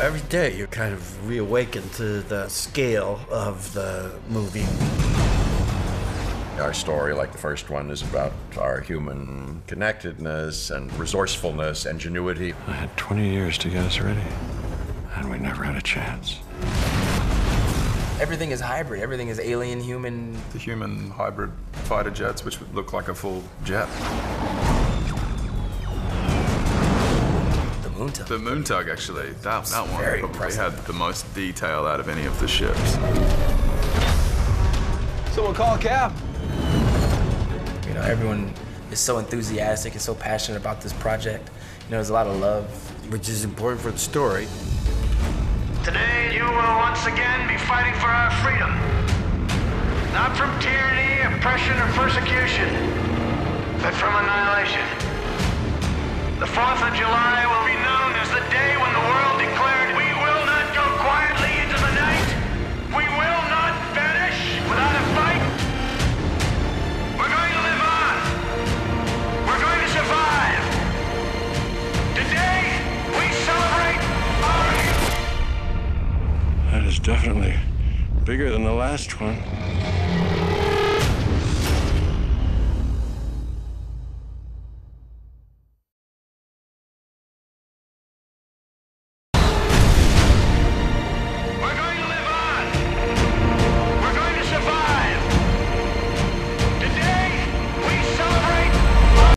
Every day you're kind of reawakened to the scale of the movie. Our story, like the first one, is about our human connectedness and resourcefulness, ingenuity. I had 20 years to get us ready, and we never had a chance. Everything is hybrid. Everything is alien, human. The human hybrid fighter jets, which would look like a full jet. Moontug. The Moontug, actually, that, that one very probably impressive. had the most detail out of any of the ships. Someone call Cap. You know, everyone is so enthusiastic and so passionate about this project. You know, there's a lot of love. which is important for the story. Today, you will once again be fighting for our freedom. Not from tyranny, oppression, or persecution, but from annihilation. The 4th of July will definitely bigger than the last one.